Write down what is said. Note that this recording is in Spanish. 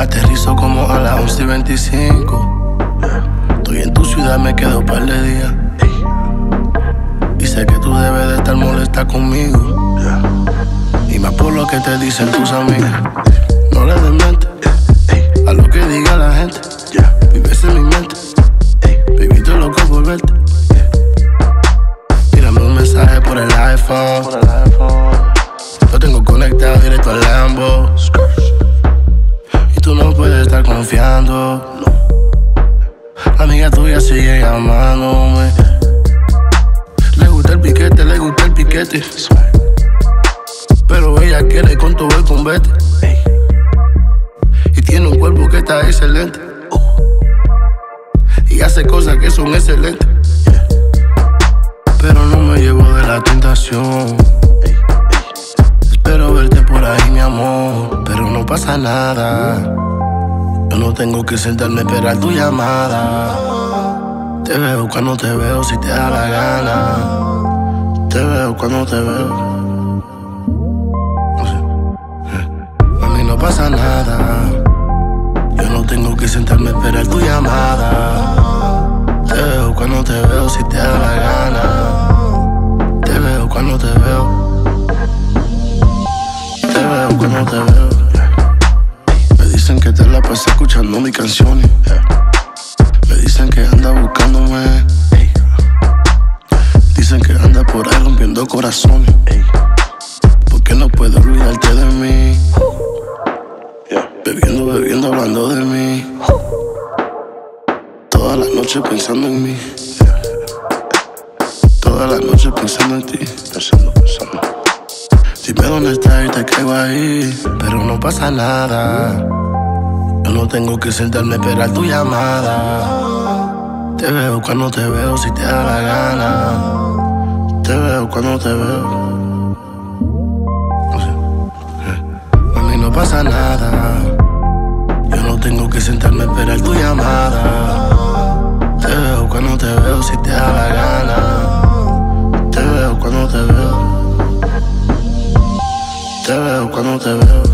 Aterrizo como a las 11 y 25. Estoy en tu ciudad, me quedo un par de días. Y sé que tú debes de estar molesta conmigo. Y más por lo que te dicen tus amigas. No le des mente a lo que diga la gente. Vives en mi mente. Baby, estoy loco por verte. Tírame un mensaje por el iPhone. Lo tengo conectado directo al Lambo. Puedes estar confiando. La amiga tuya sigue llamándome. Le gusta el piquete, le gusta el piquete. Pero ella quiere con todo el combate. Y tiene un cuerpo que está excelente. Y hace cosas que son excelentes. Pero no me llevo de la tentación. Espero verte por ahí, mi amor. Pero no pasa nada. Yo no tengo que sentarme a esperar tu llamada. Te veo cuando te veo, si te da la gana. Te veo cuando te veo. A mí no pasa nada. Yo no tengo que sentarme a esperar tu llamada. Te veo cuando te veo, si te da la gana. Dicen que te la pasé escuchando mis canciones. Me dicen que anda buscándome. Dicen que anda por ahí rompiendo corazones. Porque no puedo olvidarte de mí. Bebiendo, bebiendo, hablando de mí. Toda la noche pensando en mí. Toda la noche pensando en ti. Pensando, pensando. Dime dónde estás y te caigo ahí. Pero no pasa nada. No tengo que sentarme esperar tu llamada. Te veo cuando te veo, si te da la gana. Te veo cuando te veo. Eh, A mí no pasa nada. Yo no tengo que sentarme a esperar tu llamada. Te veo cuando te veo, si te da la gana. Te veo cuando te veo. Te veo cuando te veo.